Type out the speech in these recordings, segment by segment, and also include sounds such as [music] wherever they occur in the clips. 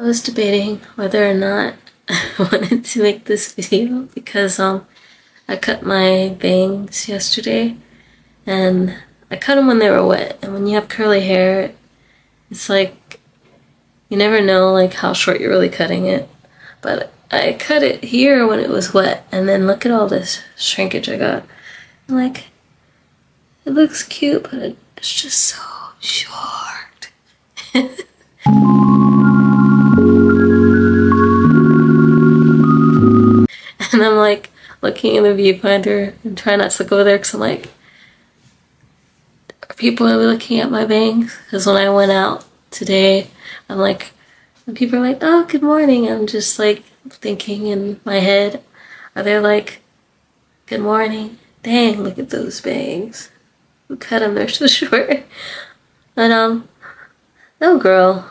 I was debating whether or not [laughs] I wanted to make this video because um I cut my bangs yesterday and I cut them when they were wet. And when you have curly hair it's like you never know like how short you're really cutting it. But I cut it here when it was wet and then look at all this shrinkage I got. I'm like it looks cute but it's just so short [laughs] [laughs] and I'm like looking in the viewfinder and trying not to over there because I'm like, are people really looking at my bangs? Because when I went out today, I'm like, when people are like, oh, good morning, I'm just like thinking in my head, are they like, good morning? Dang, look at those bangs. Who cut them? [laughs] They're so short. And um, no girl.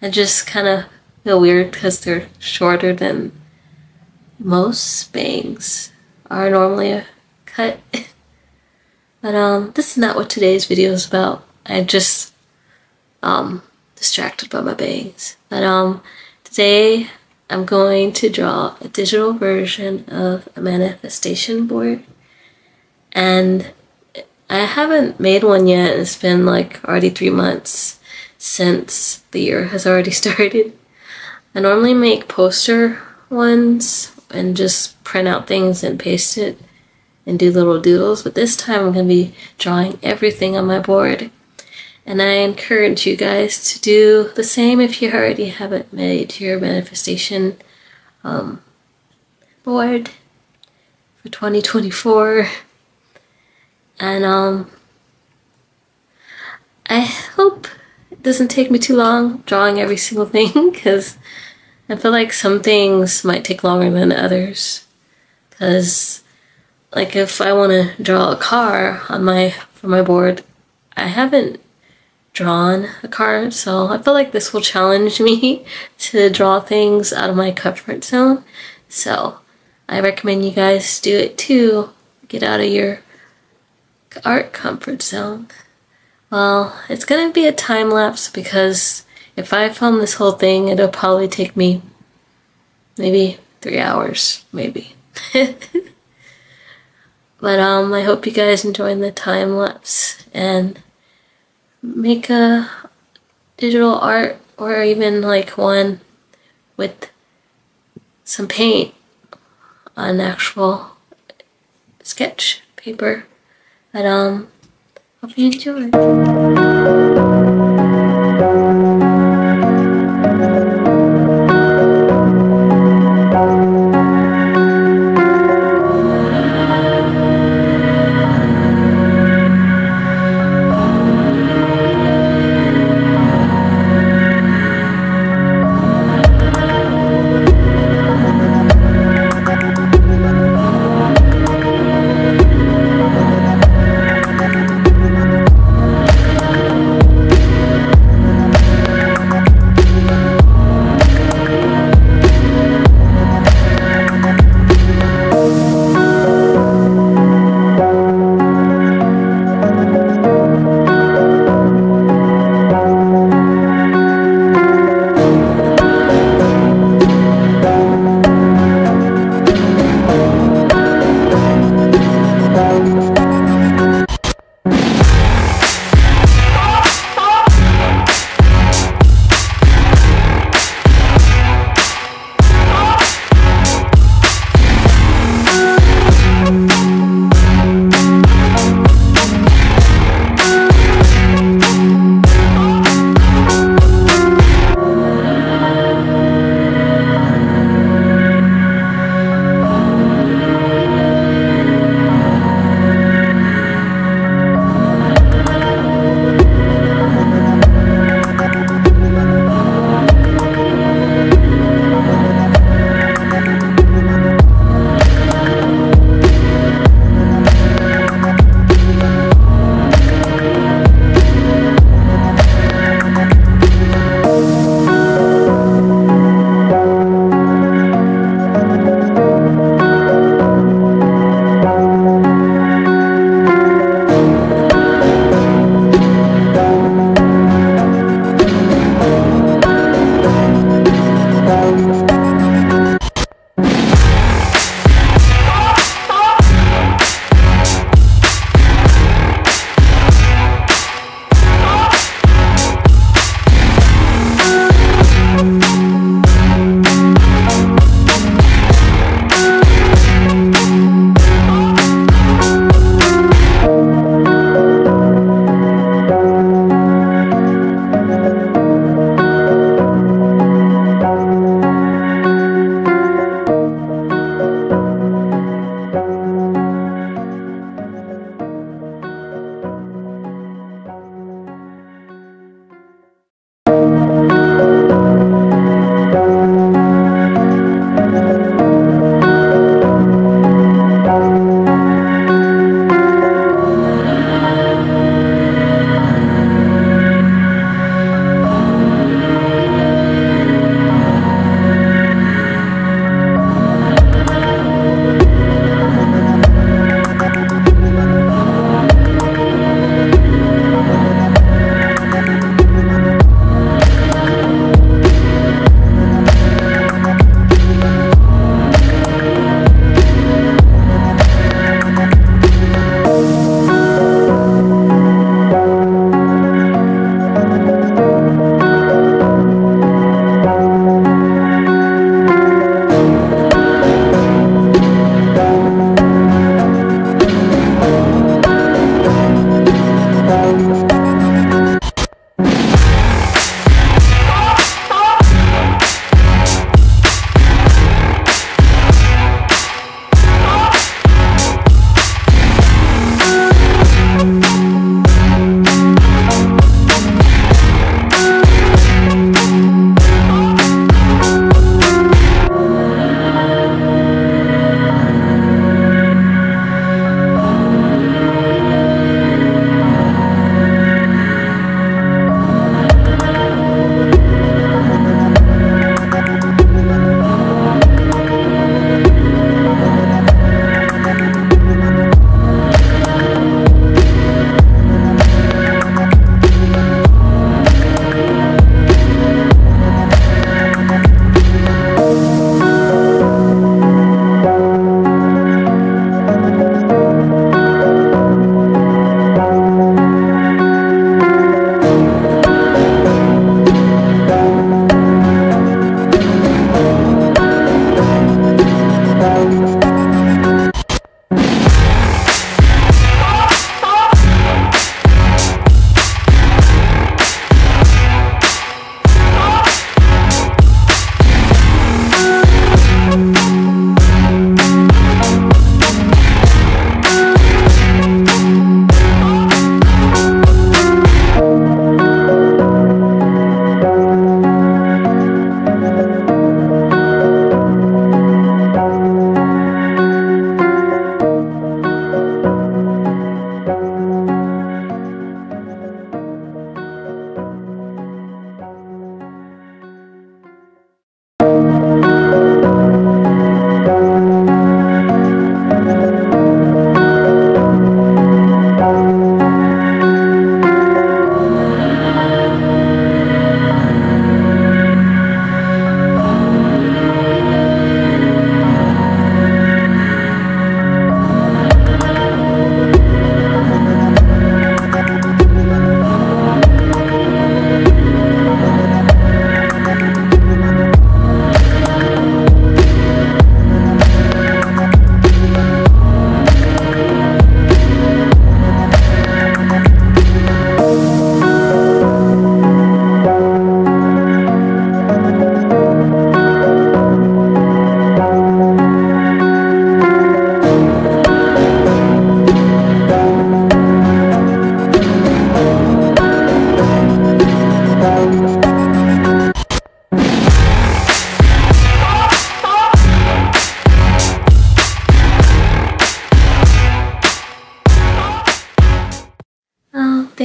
I just kind of feel weird because they're shorter than most bangs are normally a cut. [laughs] but um, this is not what today's video is about. I just um distracted by my bangs. But um, today I'm going to draw a digital version of a manifestation board, and I haven't made one yet. It's been like already three months since the year has already [laughs] started. I normally make poster ones and just print out things and paste it and do little doodles, but this time I'm going to be drawing everything on my board. And I encourage you guys to do the same if you already haven't made your manifestation um, board for 2024. And um, I hope it doesn't take me too long drawing every single thing [laughs] because I feel like some things might take longer than others. Because, like, if I want to draw a car on my for my board, I haven't drawn a car, so I feel like this will challenge [laughs] me to draw things out of my comfort zone. So, I recommend you guys do it too. Get out of your art comfort zone. Well, it's gonna be a time lapse because if I film this whole thing, it'll probably take me maybe three hours, maybe. [laughs] but um, I hope you guys enjoying the time lapse and make a digital art or even like one with some paint on actual sketch paper. But um, hope you enjoy.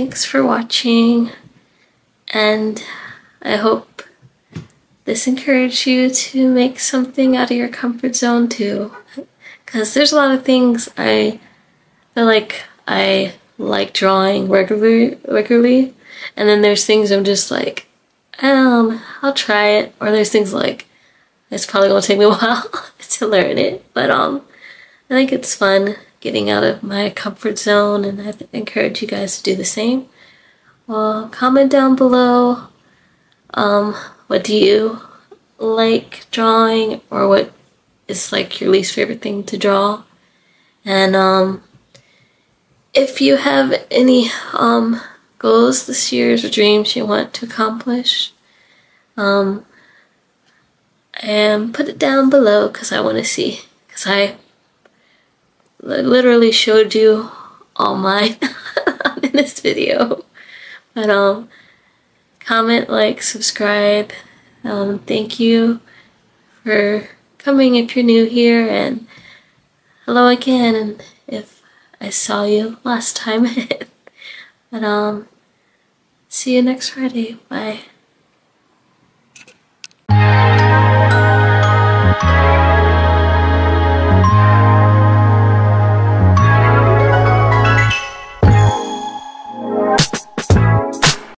Thanks for watching, and I hope this encouraged you to make something out of your comfort zone too. Because there's a lot of things I feel like I like drawing regularly, regularly, and then there's things I'm just like, um, I'll try it, or there's things like it's probably gonna take me a [laughs] while to learn it, but um, I think it's fun getting out of my comfort zone and I encourage you guys to do the same. Well, comment down below um, what do you like drawing or what is like your least favorite thing to draw. And um, if you have any um, goals this year or dreams you want to accomplish, um, and put it down below because I want to see. Because I literally showed you all mine [laughs] in this video. But um, comment, like, subscribe. Um, thank you for coming if you're new here, and hello again. If I saw you last time, [laughs] but um, see you next Friday. Bye.